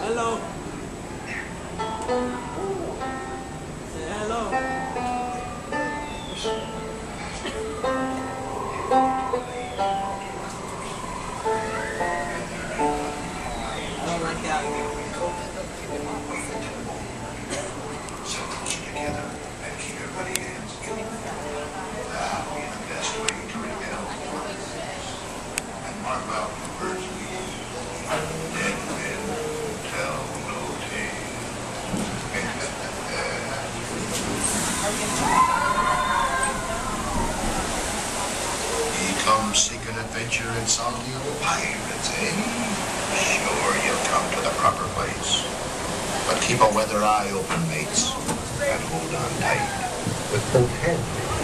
Hello. Eye open, mates, and hold on tight with both hands.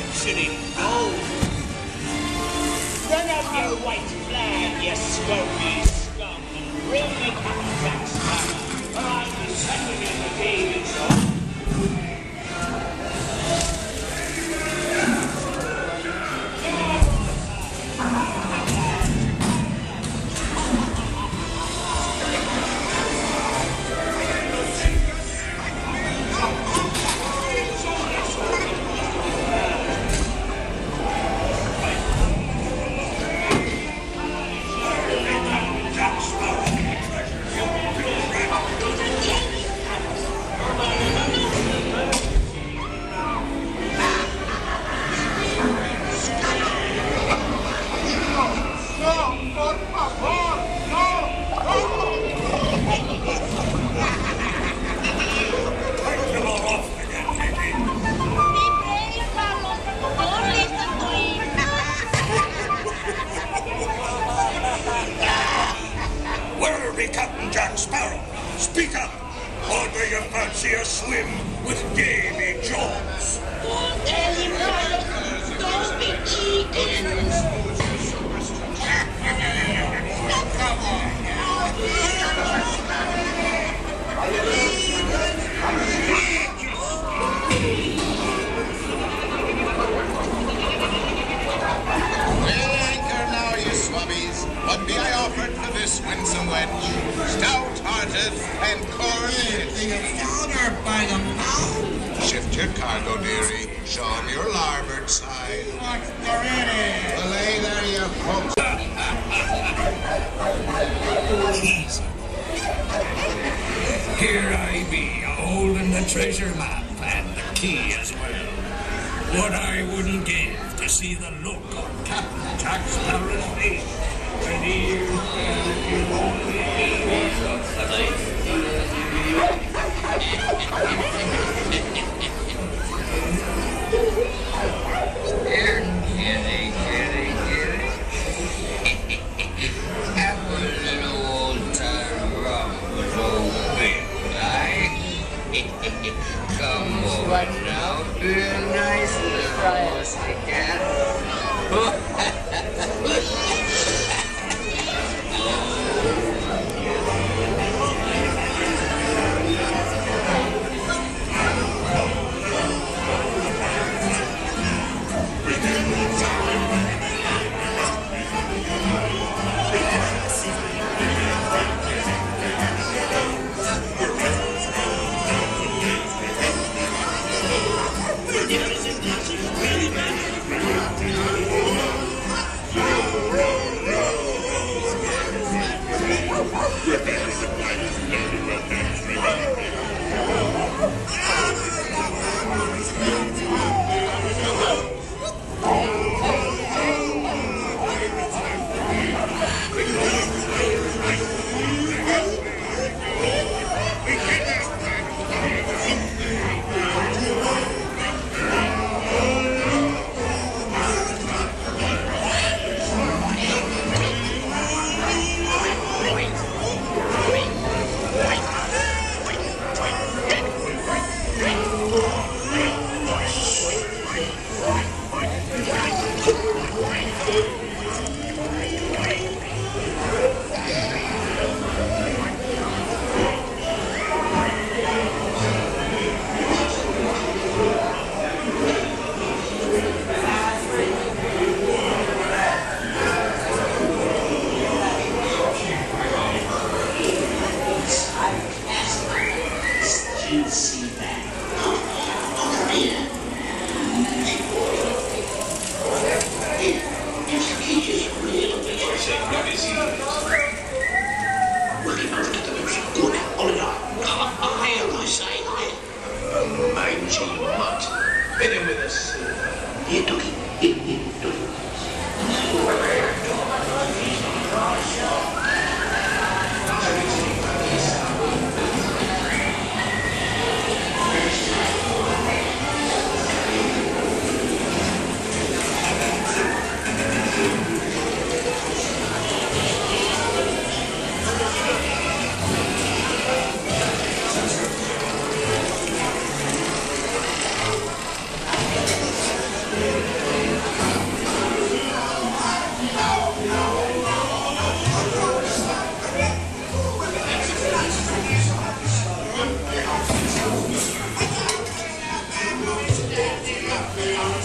Fortune gold. Run up your white flag, you scurvy scum, and bring Captain Jack Sparrow, or I'll be in the Jones. Be larboard side. What's the ready? Belay there, you folks. Here I be, holding the treasure map and the key as well. What I wouldn't give to see the look on Captain Jack Sparrow's face when he Here, Mangy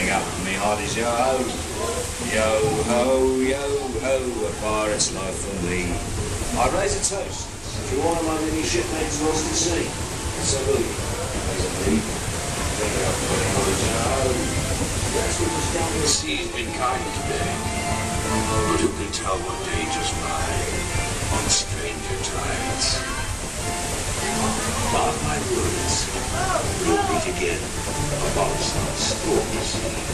drink up, me hearties, yo ho. Yo ho, yo ho, a pirate's life for me. I raise a toast to all of my many shipmates lost at sea. Salute. Lead. Drink up, me hearties, yo ho. That's what was down The sea's been kind today, but who can tell what just by on stranger tides? Mark my words, meet again about some stormy sea.